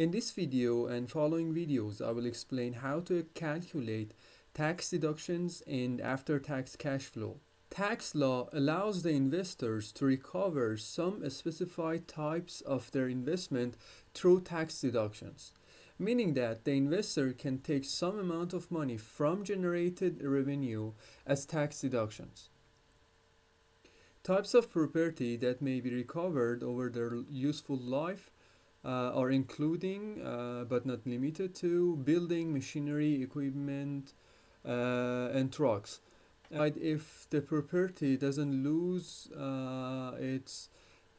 In this video and following videos, I will explain how to calculate tax deductions and after-tax cash flow. Tax law allows the investors to recover some specified types of their investment through tax deductions, meaning that the investor can take some amount of money from generated revenue as tax deductions. Types of property that may be recovered over their useful life uh, are including, uh, but not limited to, building, machinery, equipment, uh, and trucks. And if the property doesn't lose uh, its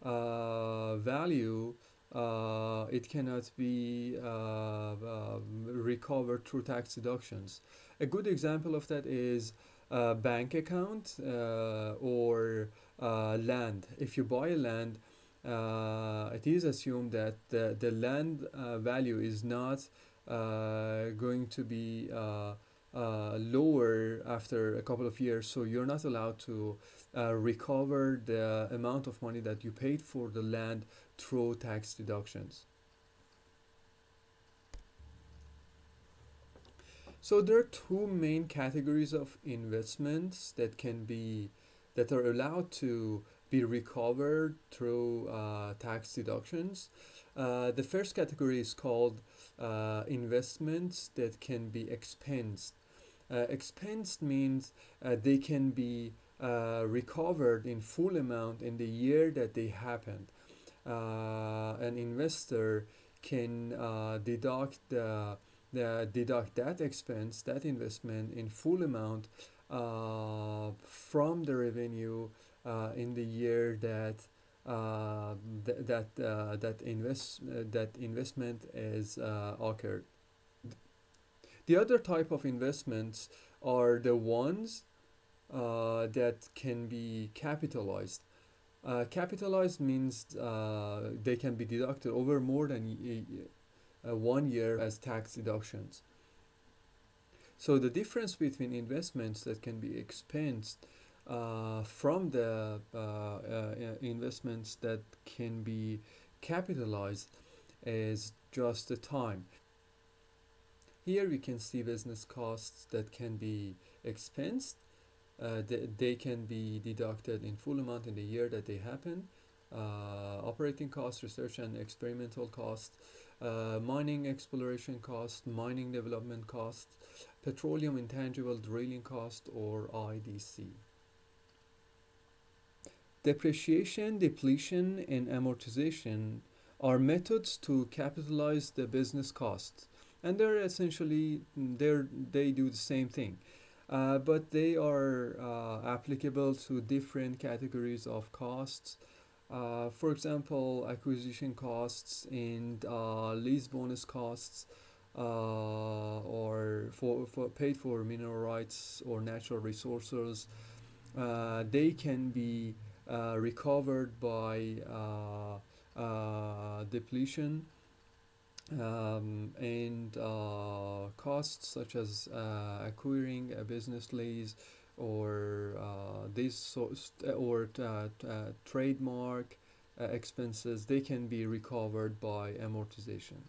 uh, value, it cannot be recovered through tax deductions. A good example of that is a bank account or land. If you buy land, it is assumed that the, the land uh, value is not uh, going to be uh, uh, lower after a couple of years so you're not allowed to uh, recover the amount of money that you paid for the land through tax deductions. So there are two main categories of investments that can be that are allowed to be recovered through uh, tax deductions. Uh, the first category is called uh, investments that can be expensed. Uh, expensed means uh, they can be uh, recovered in full amount in the year that they happened. an investor can deduct the, the, deduct that expense, that investment in full amount from the revenue in the year that uh, th that uh, that invest that investment is occurred. The other type of investments are the ones that can be capitalized. Uh, capitalized means uh, they can be deducted over more than uh, one year as tax deductions. So the difference between investments that can be expensed uh, from the uh, uh, investments that can be capitalized is just the time. Here we can see business costs that can be expensed. Uh, they, they, can be deducted in full amount in the year that they happen. Uh, operating costs, research and experimental costs, uh, mining exploration costs, mining development costs, petroleum intangible drilling cost or IDC. Depreciation, depletion, and amortization are methods to capitalize the business costs. And they're essentially, they're, they do the same thing. Uh, but they are uh, applicable to different categories of costs. Uh, for example, acquisition costs and uh, lease bonus costs uh, or for, for paid for mineral rights or natural resources. Uh, they can be recovered by uh, uh, depletion um, and costs such as acquiring a business lease or this so or trademark expenses they can be recovered by amortization.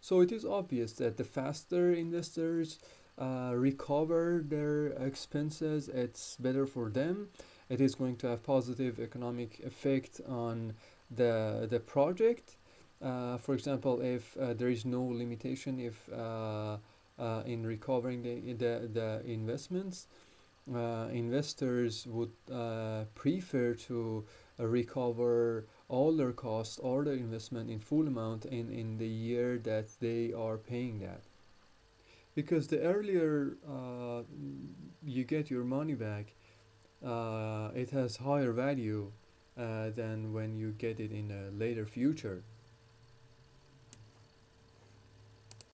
So it is obvious that the faster investors uh, recover their expenses, it's better for them it is going to have positive economic effect on the the project. Uh, for example if uh, there is no limitation if uh, uh in recovering the the, the investments uh, investors would uh, prefer to recover all their costs or their investment in full amount in in the year that they are paying that. Because the earlier you get your money back it has higher value uh, than when you get it in a later future.